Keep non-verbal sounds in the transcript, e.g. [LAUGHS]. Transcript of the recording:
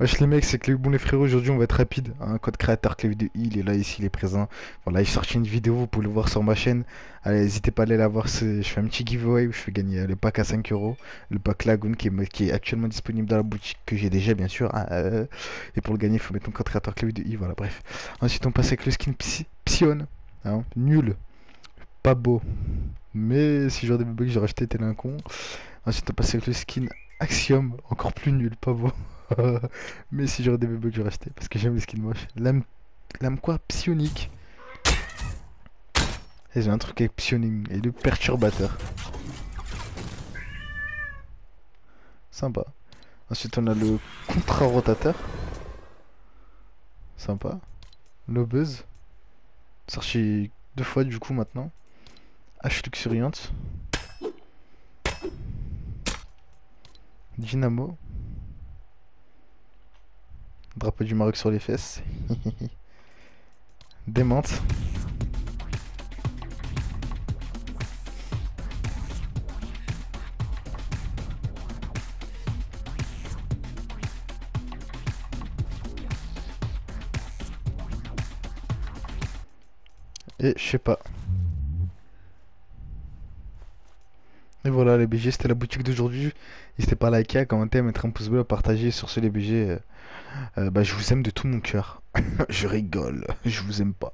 Wesh les mecs, c'est que les bon les frérots, aujourd'hui on va être rapide. Un code créateur clé de I, il est là ici, il est présent. Voilà, il sorti une vidéo, vous pouvez le voir sur ma chaîne. Allez, n'hésitez pas à aller la voir. Je fais un petit giveaway où je fais gagner le pack à 5 euros. Le pack Lagoon qui est, actuellement disponible dans la boutique que j'ai déjà bien sûr. Ah, euh, et pour le gagner, il faut mettre ton code créateur clé de I, voilà, bref. Ensuite on passe avec le skin Psion. Hein, nul. Pas beau. Mais si j'aurais des que j'aurais acheté tel un con. Ensuite on passe avec le skin Axiom. Encore plus nul, pas beau. [LAUGHS] [LAUGHS] Mais si j'aurais des bébés je restais parce que j'aime les skins moches. Lame quoi? Psionique. Et j'ai un truc avec psioning et le perturbateur. Sympa. Ensuite on a le contra-rotateur. Sympa. Lobeuse. Sorti deux fois du coup maintenant. H luxuriante. Dynamo. Drapeau du Maroc sur les fesses. [LAUGHS] Démente. Et je sais pas. Et voilà les BG, c'était la boutique d'aujourd'hui. N'hésitez pas à liker, à commenter, à mettre un pouce bleu, à partager sur ce les BG. Euh, bah, je vous aime de tout mon cœur. [LAUGHS] je rigole, je vous aime pas.